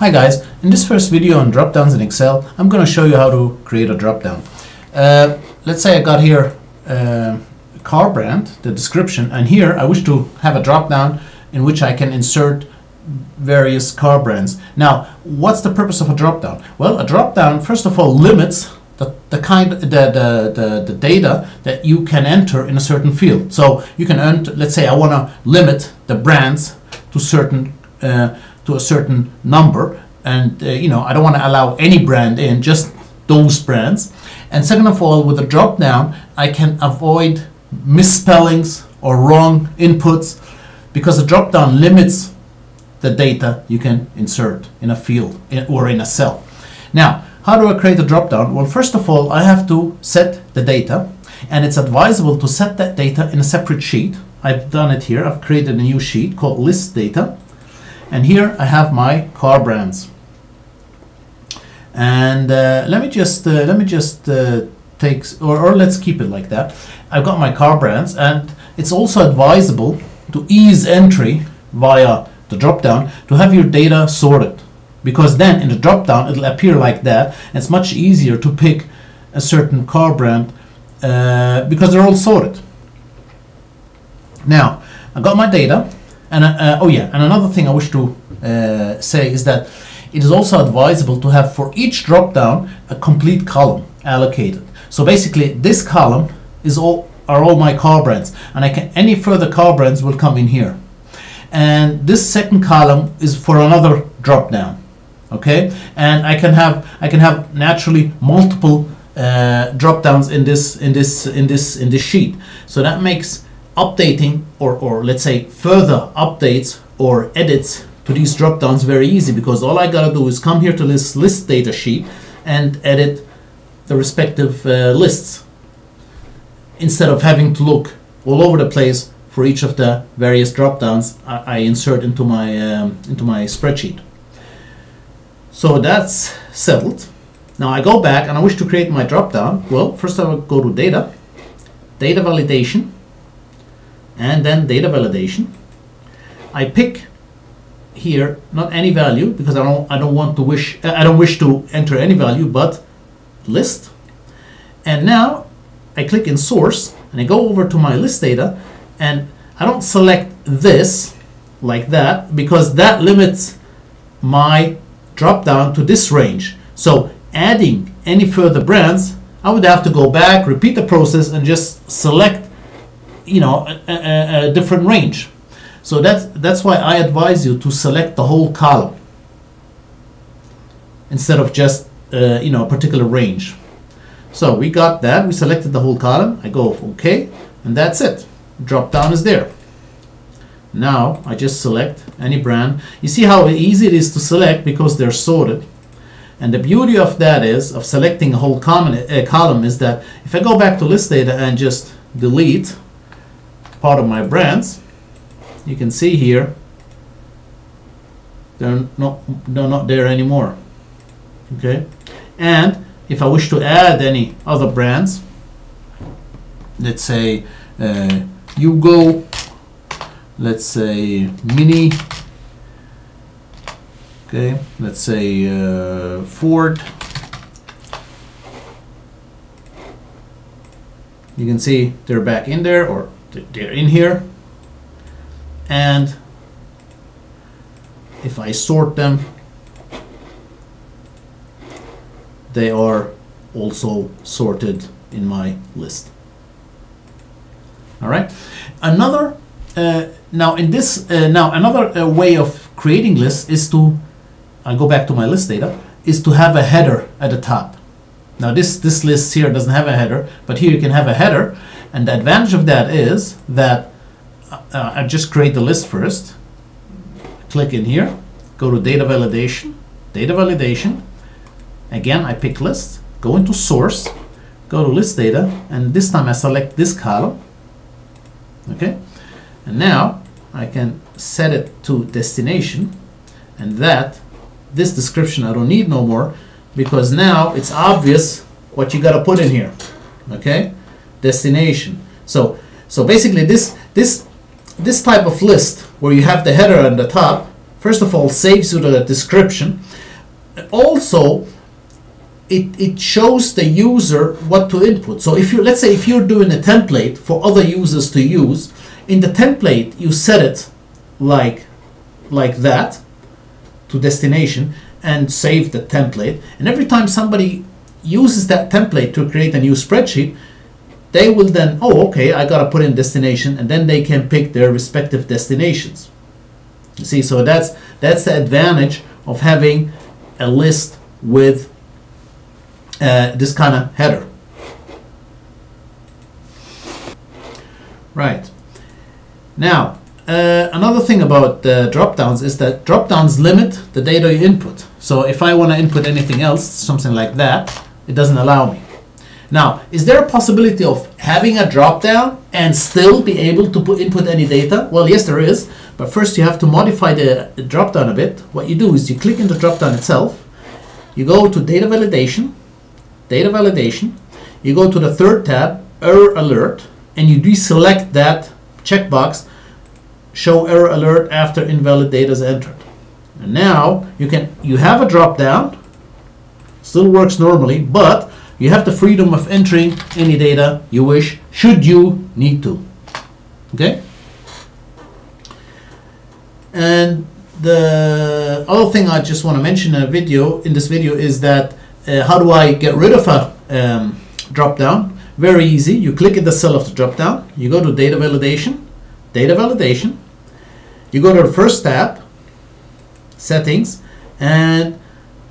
Hi guys, in this first video on dropdowns in Excel, I'm going to show you how to create a dropdown. Uh, let's say I got here uh, car brand, the description, and here I wish to have a dropdown in which I can insert various car brands. Now, what's the purpose of a dropdown? Well, a dropdown first of all limits the, the kind the, the, the, the data that you can enter in a certain field. So you can enter, let's say I want to limit the brands to certain uh, to a certain number. And uh, you know I don't want to allow any brand in just those brands. And second of all with a drop down I can avoid misspellings or wrong inputs because the drop down limits the data you can insert in a field or in a cell. Now how do I create a drop down? Well first of all I have to set the data and it's advisable to set that data in a separate sheet. I've done it here. I've created a new sheet called list data and here I have my car brands. And uh, let me just uh, let me just uh, take or, or let's keep it like that. I've got my car brands and it's also advisable to ease entry via the drop down to have your data sorted. Because then in the drop down it'll appear like that it's much easier to pick a certain car brand uh, because they're all sorted. Now I got my data and uh, oh yeah, and another thing I wish to uh, say is that it is also advisable to have for each drop down a complete column allocated. So basically, this column is all are all my car brands, and I can any further car brands will come in here. And this second column is for another drop down. Okay, and I can have I can have naturally multiple uh, drop downs in this in this in this in this sheet. So that makes updating or, or let's say further updates or edits to these drop downs very easy because all I gotta do is come here to this list data sheet and edit the respective uh, lists instead of having to look all over the place for each of the various drop downs I, I insert into my um, into my spreadsheet. So that's settled. Now I go back and I wish to create my drop down. Well, first I will go to data, data validation, and then data validation. I pick here not any value because I don't I don't want to wish uh, I don't wish to enter any value but list and now I click in source and I go over to my list data and I don't select this like that because that limits my drop down to this range so adding any further brands I would have to go back repeat the process and just select you know a, a, a different range. So that's that's why I advise you to select the whole column instead of just uh, you know a particular range. So we got that. We selected the whole column. I go OK, and that's it. Drop down is there. Now I just select any brand. You see how easy it is to select because they're sorted. And the beauty of that is, of selecting a whole common, uh, column, is that if I go back to list data and just delete part of my brands, you can see here they're not they're not there anymore. Okay, and if I wish to add any other brands, let's say uh, Yugo, let's say Mini. Okay, let's say uh, Ford. You can see they're back in there, or they're in here. And if I sort them they are also sorted in my list. All right. Another uh, now in this uh, now another uh, way of creating lists is to I go back to my list data is to have a header at the top. Now this this list here doesn't have a header but here you can have a header and the advantage of that is that uh, I just create the list first, click in here, go to data validation, data validation. Again, I pick list, go into source, go to list data, and this time I select this column. Okay, and now I can set it to destination, and that this description I don't need no more because now it's obvious what you got to put in here. Okay, destination. So so basically this this this type of list where you have the header on the top first of all saves you the description. Also it, it shows the user what to input. So if you let's say if you're doing a template for other users to use in the template you set it like like that to destination and save the template. And every time somebody uses that template to create a new spreadsheet they will then oh okay i gotta put in destination and then they can pick their respective destinations. You see so that's that's the advantage of having a list with uh, this kind of header. Right. Now uh, another thing about the dropdowns is that dropdowns limit the data you input. So if I want to input anything else something like that it doesn't allow me now, is there a possibility of having a drop down and still be able to put input any data? Well, yes, there is. But first, you have to modify the, the drop down a bit. What you do is you click in the drop down itself, you go to data validation, data validation, you go to the third tab, error alert, and you deselect that checkbox, show error alert after invalid data is entered. And now you can you have a drop down, still works normally, but you have the freedom of entering any data you wish, should you need to. Okay? And the other thing I just want to mention in a video, in this video, is that uh, how do I get rid of a um, drop down? Very easy. You click in the cell of the drop down, you go to data validation, data validation, you go to the first tab, settings, and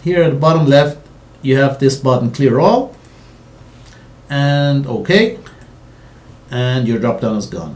here at the bottom left, you have this button clear all and OK and your drop down is gone